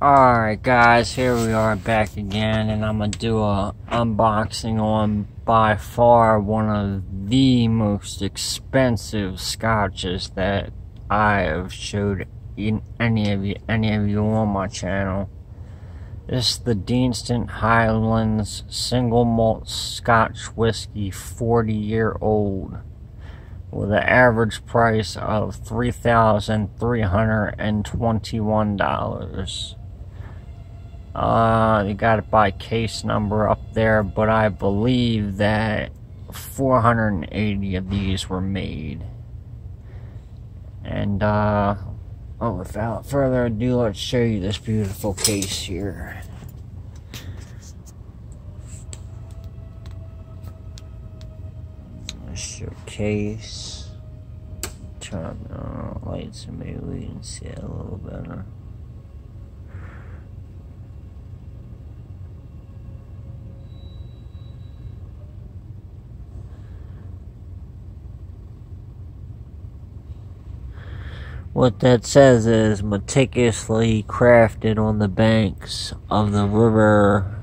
Alright guys, here we are back again and I'm gonna do a unboxing on by far one of the most expensive scotches that I have showed in any of you any of you on my channel. This is the Deanston Highlands single malt scotch whiskey 40 year old with an average price of $3,321. Uh, you got it by case number up there, but I believe that 480 of these were made. And, uh, oh, without further ado, let's show you this beautiful case here. That's your case. Turn on the lights and maybe we can see it a little better. What that says is meticulously crafted on the banks of the river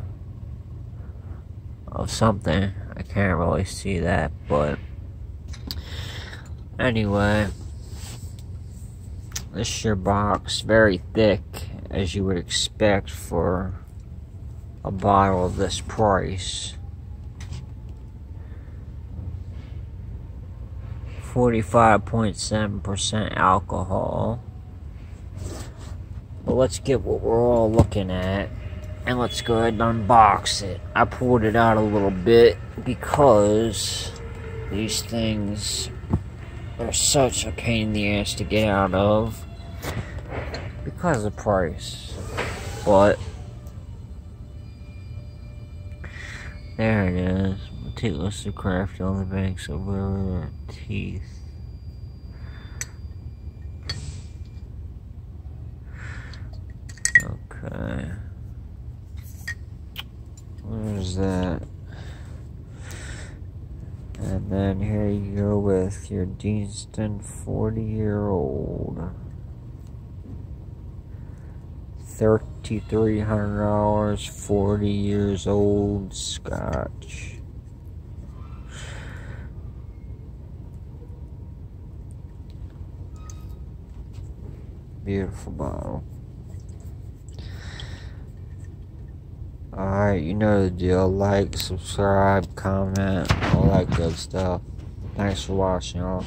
of something. I can't really see that, but anyway, this is your box, very thick as you would expect for a bottle of this price. 45.7% alcohol. But let's get what we're all looking at. And let's go ahead and unbox it. I pulled it out a little bit because these things are such a pain in the ass to get out of because of price. But there it is meticulously craft on the banks of river Teith. Okay. Where's that? And then here you go with your Deanston 40 year old. $3,300, 40 years old scotch. Beautiful bottle. Alright, you know the deal. Like, subscribe, comment, all that good stuff. Thanks for watching, y'all.